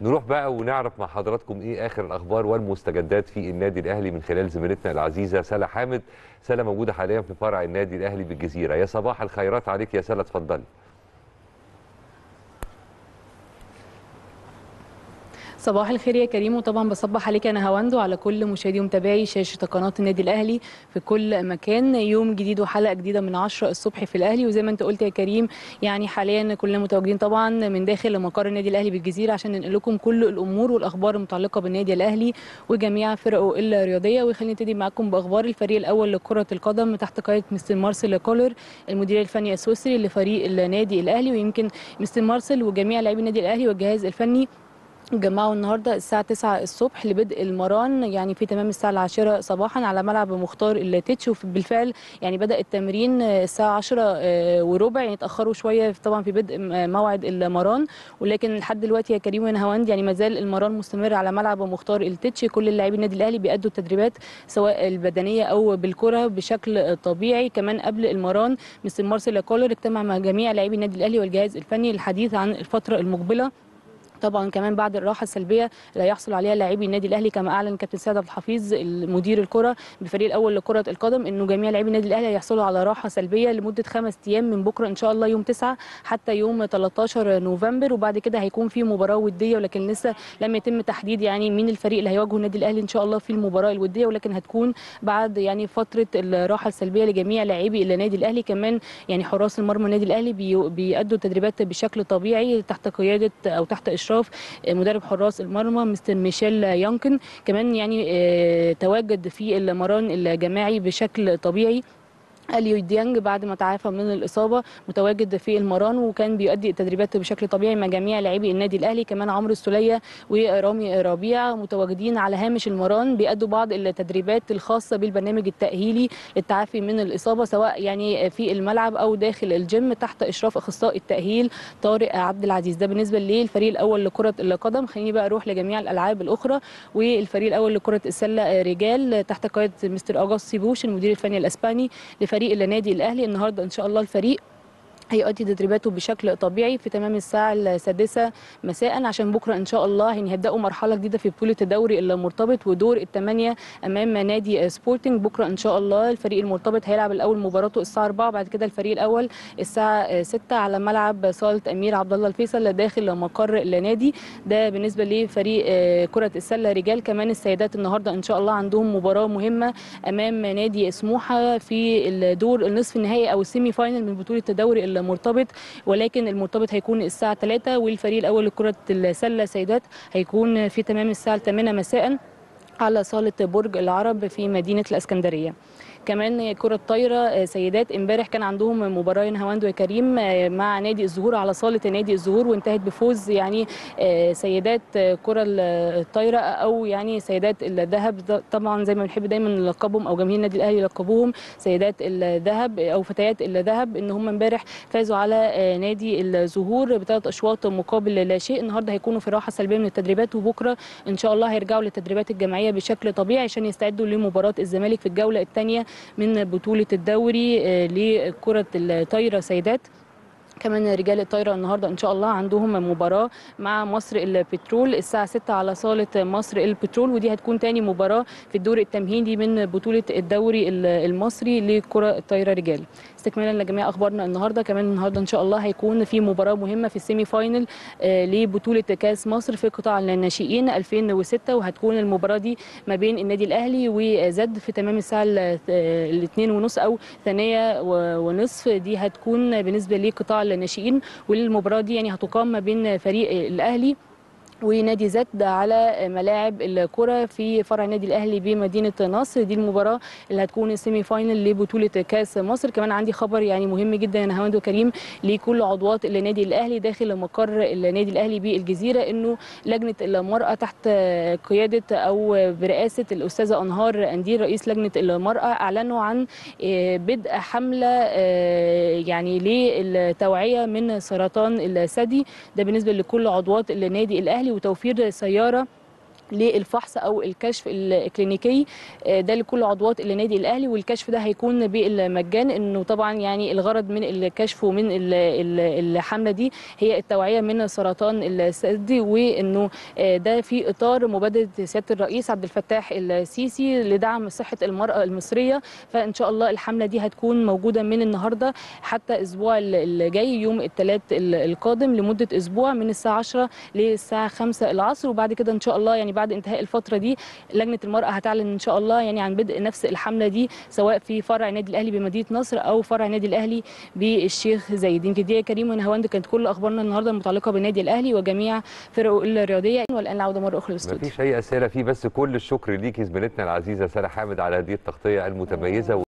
نروح بقى ونعرف مع حضراتكم إيه آخر الأخبار والمستجدات في النادي الأهلي من خلال زميلتنا العزيزة سلا حامد. سلا موجودة حاليا في فرع النادي الأهلي بالجزيرة. يا صباح الخيرات عليك يا سلا اتفضلي. صباح الخير يا كريم وطبعا بصبح عليك أنا هواند وعلى كل مشاهدي ومتابعي شاشة قناة النادي الأهلي في كل مكان. يوم جديد وحلقة جديدة من 10 الصبح في الأهلي. وزي ما أنت قلت يا كريم يعني حاليا كلنا متواجدين طبعا من داخل مقر النادي الأهلي بالجزيرة عشان ننقل لكم كل الأمور والأخبار المتعلقة بالنادي الأهلي وجميع فرقه الرياضية. وخلينا نبتدي معاكم بأخبار الفريق الأول لكرة القدم تحت قياده مستر مارسيل كولر المدير الفني السويسري لفريق النادي الأهلي. ويمكن مستر مارسيل وجميع لاعبي النادي الأهلي والجهاز الفني جمعوا النهارده الساعة 9 الصبح لبدء المران يعني في تمام الساعة العاشرة صباحا على ملعب مختار التتش وبالفعل يعني بدأ التمرين الساعة 10 وربع يعني اتأخروا شوية طبعا في بدء موعد المران. ولكن لحد دلوقتي يا كريم ونهاوند يعني ما زال المران مستمر على ملعب مختار التتش كل اللاعبين النادي الأهلي بيأدوا التدريبات سواء البدنية أو بالكرة بشكل طبيعي. كمان قبل المران مستر مارسيل كولر اجتمع مع جميع لاعبي النادي الأهلي والجهاز الفني للحديث عن الفترة المقبلة. طبعا كمان بعد الراحة السلبية اللي هيحصل عليها لاعبي النادي الأهلي كما أعلن كابتن سيد عبد الحفيظ مدير الكرة بالفريق الأول لكرة القدم إنه جميع لاعبي النادي الأهلي هيحصلوا على راحة سلبية لمدة خمس أيام من بكرة إن شاء الله يوم 9 حتى يوم 13 نوفمبر وبعد كده هيكون في مباراة ودية ولكن لسه لم يتم تحديد يعني مين الفريق اللي هيواجهه النادي الأهلي إن شاء الله في المباراة الودية ولكن هتكون بعد يعني فترة الراحة السلبية لجميع لاعبي النادي الأهلي. كمان يعني حراس المرمى النادي الأهلي بيأدوا التدريبات بشكل طبيعي تحت قيادة أو تحت أشراف مدرب حراس المرمى مستر ميشيل يانكن. كمان يعني تواجد في المران الجماعي بشكل طبيعي. اليو ديانج بعد ما تعافى من الإصابة متواجد في المران وكان بيؤدي التدريبات بشكل طبيعي مع جميع لاعبي النادي الأهلي كمان عمرو السولية ورامي ربيع متواجدين على هامش المران بيأدوا بعض التدريبات الخاصة بالبرنامج التأهيلي للتعافي من الإصابة سواء يعني في الملعب أو داخل الجيم تحت إشراف أخصائي التأهيل طارق عبد العزيز. ده بالنسبة للفريق الأول لكرة القدم. خليني بقى أروح لجميع الألعاب الأخرى. والفريق الأول لكرة السلة رجال تحت قيادة مستر اجاستي بوش المدير الفني الأسباني لفريق فريق النادي الأهلي النهارده إن شاء الله الفريق هيؤدي تدريباته بشكل طبيعي في تمام الساعة السادسة مساء عشان بكرة إن شاء الله يعني هيبدأوا مرحلة جديدة في بطولة الدوري المرتبط ودور الثمانية أمام نادي سبورتنج. بكرة إن شاء الله الفريق المرتبط هيلعب الأول مباراته الساعة 4 بعد كده الفريق الأول الساعة 6 على ملعب صالة أمير عبد الله الفيصل داخل مقر النادي. ده بالنسبة لفريق كرة السلة رجال كمان السيدات النهاردة إن شاء الله عندهم مباراة مهمة أمام نادي سموحة في الدور النصف النهائي أو السيمي فاينل من بطولة الدوري المرتبط ولكن المرتبط هيكون الساعة 3 والفريق الأول لكرة السلة سيدات هيكون في تمام الساعة 8 مساء على صالة برج العرب في مدينة الإسكندرية. كمان كرة طايرة سيدات امبارح كان عندهم مباراة هواندو يا كريم مع نادي الزهور على صالة نادي الزهور وانتهت بفوز يعني سيدات كرة الطايرة أو يعني سيدات الذهب. طبعا زي ما بنحب دايما نلقبهم أو جماهير النادي الأهلي يلقبوهم سيدات الذهب أو فتيات الذهب إن هم امبارح فازوا على نادي الزهور بثلاث أشواط مقابل لا شيء. النهارده هيكونوا في راحة سلبية من التدريبات وبكرة إن شاء الله هيرجعوا للتدريبات الجماعية بشكل طبيعي عشان يستعدوا لمباراة الزمالك في الجولة الثانية من بطولة الدوري لكرة الطايرة سيدات. كمان رجال الطايرة النهارده إن شاء الله عندهم مباراة مع مصر البترول. الساعة 6 على صالة مصر البترول ودي هتكون تاني مباراة في الدور التمهيدي من بطولة الدوري المصري لكرة الطايرة رجال. استكمالا لجميع أخبارنا النهارده. كمان النهارده إن شاء الله هيكون في مباراة مهمة في ال semi final لبطولة كأس مصر في قطاع الناشئين 2006 وهتكون المباراة دي ما بين النادي الأهلي وزد في تمام الساعة الاثنين ونص أو ثانية ونصف. دي هتكون بالنسبة لقطاع الناشئين والمباراة دي يعني هتقام ما بين فريق الأهلي ونادي زد على ملاعب الكرة في فرع النادي الأهلي بمدينة نصر. دي المباراة اللي هتكون ال semi final لبطولة كأس مصر. كمان عندي خبر يعني مهم جدا يا هواند وكريم لكل عضوات النادي الأهلي داخل مقر النادي الأهلي بالجزيرة إنه لجنة المراه تحت قيادة أو برئاسة الأستاذة أنهار أندير رئيس لجنة المراه أعلنوا عن بدء حملة يعني للتوعية من سرطان الثدي. ده بالنسبة لكل عضوات النادي الأهلي. وتوفير سيارة للفحص أو الكشف الكلينيكي. آه، ده لكل عضوات النادي الأهلي والكشف ده هيكون بالمجان. إنه طبعا يعني الغرض من الكشف ومن ال- ال- الحملة دي هي التوعية من سرطان الثدي وإنه آه، ده في إطار مبادرة سيادة الرئيس عبد الفتاح السيسي لدعم صحة المرأة المصرية. فإن شاء الله الحملة دي هتكون موجودة من النهارده حتى الأسبوع اللي جاي يوم الثلاث القادم لمدة أسبوع من الساعة 10 للساعة 5 العصر. وبعد كده إن شاء الله يعني بعد انتهاء الفترة دي لجنة المرأة هتعلن إن شاء الله يعني عن بدء نفس الحملة دي سواء في فرع النادي الأهلي بمدينة نصر أو فرع النادي الأهلي بالشيخ زايد. يمكن دي يا كريم ونهاوند كانت كل أخبارنا النهارده المتعلقة بالنادي الأهلي وجميع فرقه الرياضية. والآن العوده مرة أخرى للاستوديو مفيش أي أسئلة فيه بس كل الشكر ليكي زميلتنا العزيزة ساره حامد على هذه التغطية المتميزة.